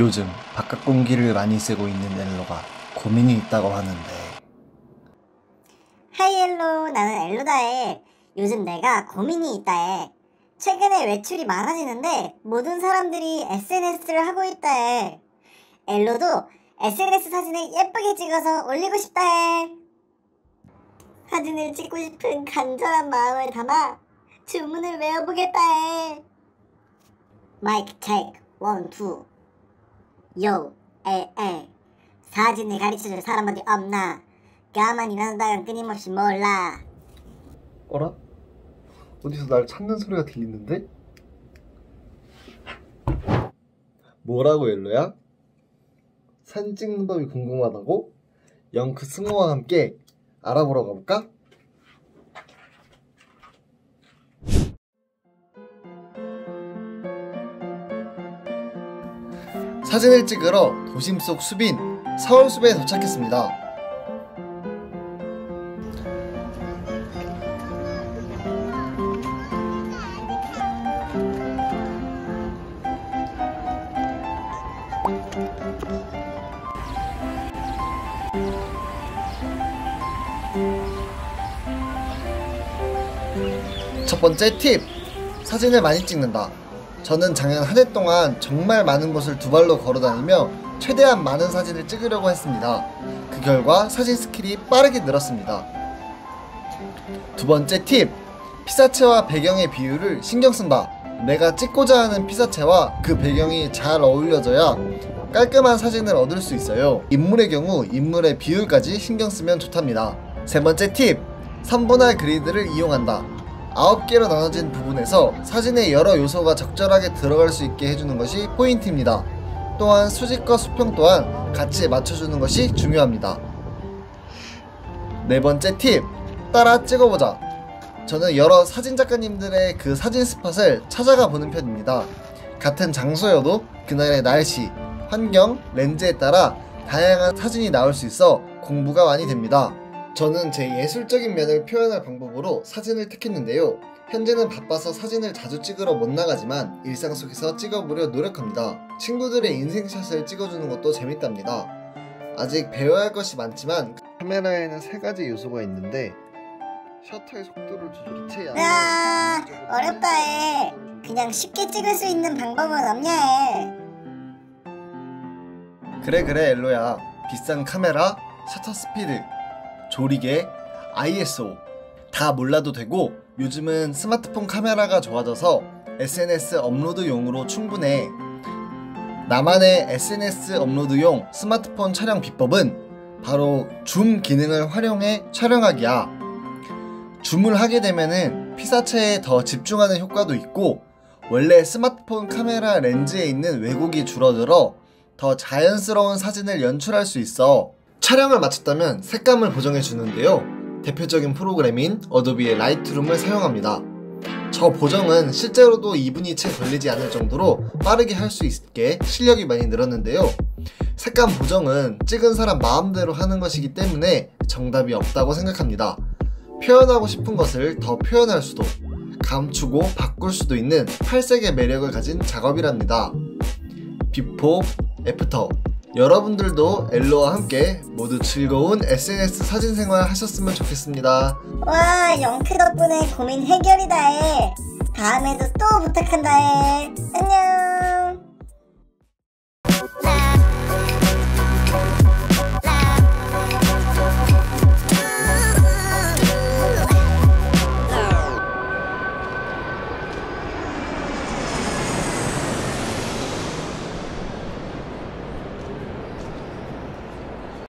요즘 바깥 공기를 많이 쐬고 있는 엘로가 고민이 있다고 하는데. 하이 엘로. 나는 엘로다에 요즘 내가 고민이 있다에 최근에 외출이 많아지는데 모든 사람들이 SNS를 하고 있다에 엘로도 SNS 사진을 예쁘게 찍어서 올리고 싶다해. 사진을 찍고 싶은 간절한 마음을 담아 주문을 외워보겠다해. 마이크 체크 원투 요, 에, 에. 사진을 가르쳐줄 사람 어디 없나? 가만히 놔두다간 끊임없이 몰라. 어라? 어디서 날 찾는 소리가 들리는데? 뭐라고 엘로야? 사진 찍는 법이 궁금하다고? 영크 승호와 함께 알아보러 가볼까? 사진을 찍으러 도심 속 숲인 서울숲에 도착했습니다. 첫 번째 팁! 사진을 많이 찍는다. 저는 작년 한 해 동안 정말 많은 곳을 두 발로 걸어 다니며 최대한 많은 사진을 찍으려고 했습니다. 그 결과 사진 스킬이 빠르게 늘었습니다. 두 번째 팁! 피사체와 배경의 비율을 신경 쓴다. 내가 찍고자 하는 피사체와 그 배경이 잘 어울려져야 깔끔한 사진을 얻을 수 있어요. 인물의 경우 인물의 비율까지 신경 쓰면 좋답니다. 세 번째 팁! 3분할 그리드를 이용한다. 9개로 나눠진 부분에서 사진의 여러 요소가 적절하게 들어갈 수 있게 해주는 것이 포인트입니다. 또한 수직과 수평 또한 같이 맞춰주는 것이 중요합니다. 네 번째 팁! 따라 찍어보자. 저는 여러 사진 작가님들의 그 사진 스팟을 찾아가 보는 편입니다. 같은 장소여도 그날의 날씨, 환경, 렌즈에 따라 다양한 사진이 나올 수 있어 공부가 많이 됩니다. 저는 제 예술적인 면을 표현할 방법으로 사진을 택했는데요. 현재는 바빠서 사진을 자주 찍으러 못 나가지만 일상 속에서 찍어보려 노력합니다. 친구들의 인생샷을 찍어주는 것도 재밌답니다. 아직 배워야 할 것이 많지만 카메라에는 세 가지 요소가 있는데 셔터의 속도를 조절이 채 아, 어렵다 해. 그냥 쉽게 찍을 수 있는 방법은 없냐 해. 그래 그래 엘로야 비싼 카메라, 셔터 스피드, 조리개, ISO 다 몰라도 되고 요즘은 스마트폰 카메라가 좋아져서 SNS 업로드용으로 충분해. 나만의 SNS 업로드용 스마트폰 촬영 비법은 바로 줌 기능을 활용해 촬영하기야. 줌을 하게 되면은 피사체에 더 집중하는 효과도 있고 원래 스마트폰 카메라 렌즈에 있는 왜곡이 줄어들어 더 자연스러운 사진을 연출할 수 있어 촬영을 마쳤다면 색감을 보정해 주는데요. 대표적인 프로그램인 Adobe의 Lightroom을 사용합니다. 저 보정은 실제로도 2분이 채 걸리지 않을 정도로 빠르게 할 수 있게 실력이 많이 늘었는데요. 색감 보정은 찍은 사람 마음대로 하는 것이기 때문에 정답이 없다고 생각합니다. 표현하고 싶은 것을 더 표현할 수도 감추고 바꿀 수도 있는 팔색의 매력을 가진 작업이랍니다. Before, after 여러분들도 엘로와 함께 모두 즐거운 SNS 사진 생활 하셨으면 좋겠습니다. 와, 영크 덕분에 고민 해결이다 해. 다음에도 또 부탁한다 해. 안녕.